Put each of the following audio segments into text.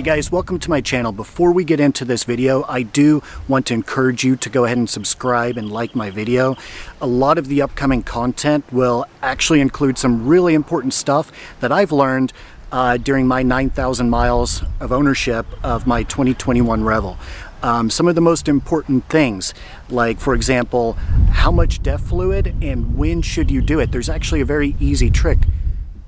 guys, welcome to my channel. Before we get into this video, I do want to encourage you to go ahead and subscribe and like my video. A lot of the upcoming content will actually include some really important stuff that I've learned uh, during my 9,000 miles of ownership of my 2021 Revel. Um, some of the most important things, like for example, how much DEF fluid and when should you do it. There's actually a very easy trick.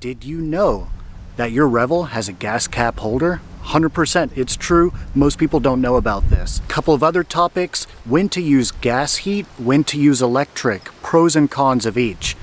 Did you know that your Revel has a gas cap holder? 100%, it's true. Most people don't know about this. Couple of other topics, when to use gas heat, when to use electric, pros and cons of each.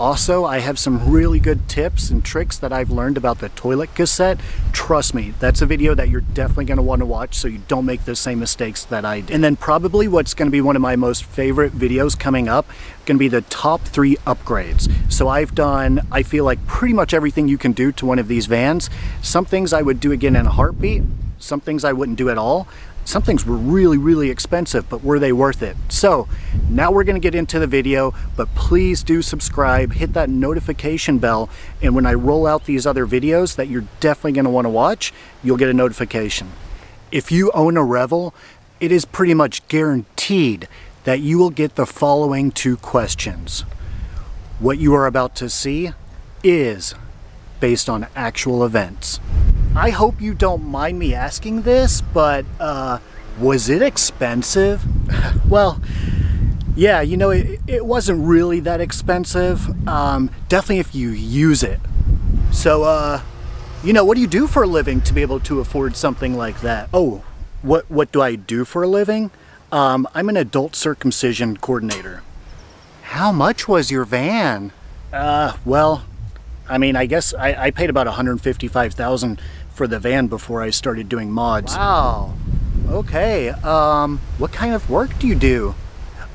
Also, I have some really good tips and tricks that I've learned about the toilet cassette. Trust me, that's a video that you're definitely going to want to watch so you don't make the same mistakes that I did. And then probably what's going to be one of my most favorite videos coming up, going to be the top three upgrades. So I've done, I feel like pretty much everything you can do to one of these vans. Some things I would do again in a heartbeat, some things I wouldn't do at all. Some things were really, really expensive, but were they worth it? So now we're gonna get into the video, but please do subscribe, hit that notification bell, and when I roll out these other videos that you're definitely gonna wanna watch, you'll get a notification. If you own a Revel, it is pretty much guaranteed that you will get the following two questions. What you are about to see is based on actual events. I hope you don't mind me asking this, but uh, was it expensive? well, yeah, you know, it, it wasn't really that expensive. Um, definitely if you use it. So, uh, you know, what do you do for a living to be able to afford something like that? Oh, what, what do I do for a living? Um, I'm an adult circumcision coordinator. How much was your van? Uh, well, I mean, I guess I, I paid about 155,000 for the van before I started doing mods. Wow. Okay. Um, what kind of work do you do?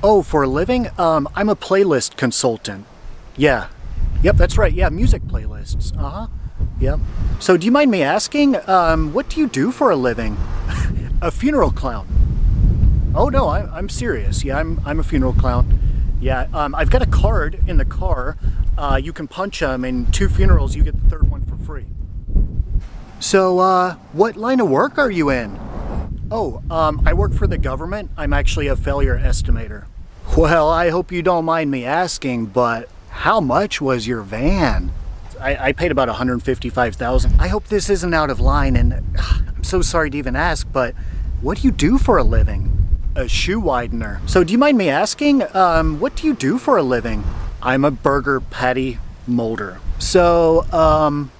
Oh, for a living? Um, I'm a playlist consultant. Yeah. Yep, that's right. Yeah, music playlists. Uh-huh. Yep. So do you mind me asking, um, what do you do for a living? a funeral clown. Oh no, I, am serious. Yeah, I'm, I'm a funeral clown. Yeah, um, I've got a card in the car. Uh, you can punch them in two funerals, you get the third one for free. So, uh, what line of work are you in? Oh, um, I work for the government. I'm actually a failure estimator. Well, I hope you don't mind me asking, but how much was your van? I, I paid about 155,000. I hope this isn't out of line and I'm so sorry to even ask, but what do you do for a living? A shoe widener. So do you mind me asking, um, what do you do for a living? I'm a burger patty molder. So, um,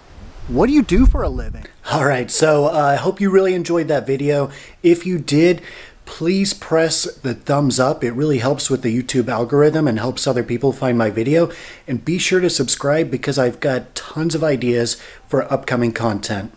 what do you do for a living? All right, so uh, I hope you really enjoyed that video. If you did, please press the thumbs up. It really helps with the YouTube algorithm and helps other people find my video. And be sure to subscribe because I've got tons of ideas for upcoming content.